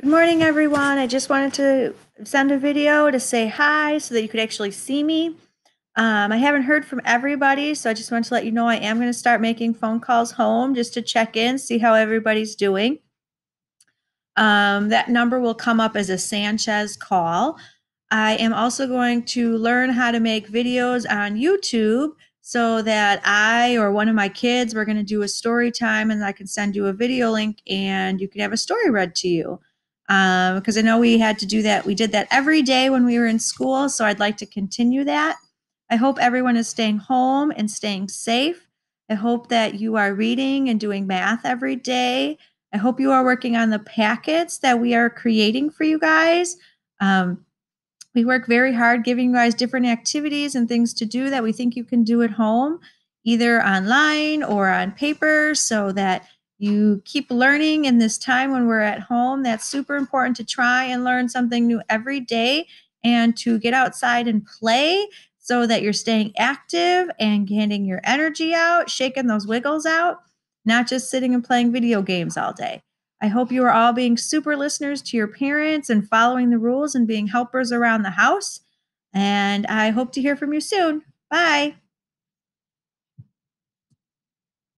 Good morning, everyone. I just wanted to send a video to say hi so that you could actually see me. Um, I haven't heard from everybody, so I just wanted to let you know I am going to start making phone calls home just to check in, see how everybody's doing. Um, that number will come up as a Sanchez call. I am also going to learn how to make videos on YouTube so that I or one of my kids, we're going to do a story time and I can send you a video link and you can have a story read to you because um, I know we had to do that. We did that every day when we were in school, so I'd like to continue that. I hope everyone is staying home and staying safe. I hope that you are reading and doing math every day. I hope you are working on the packets that we are creating for you guys. Um, we work very hard giving you guys different activities and things to do that we think you can do at home, either online or on paper, so that you keep learning in this time when we're at home. That's super important to try and learn something new every day and to get outside and play so that you're staying active and getting your energy out, shaking those wiggles out, not just sitting and playing video games all day. I hope you are all being super listeners to your parents and following the rules and being helpers around the house. And I hope to hear from you soon. Bye.